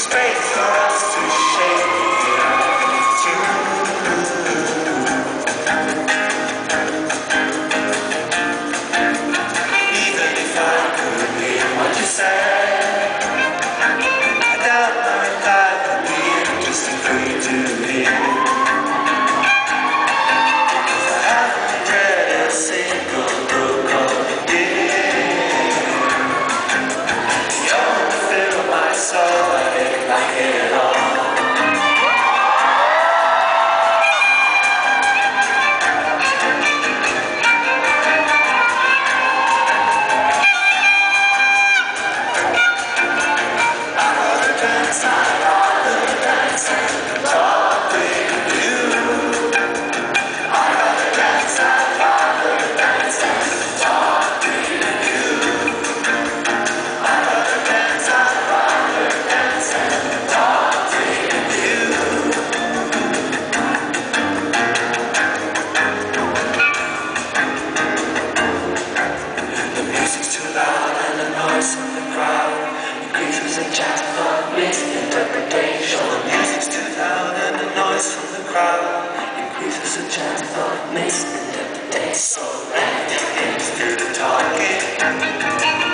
space. is a gentle mist that tastes so right into the target.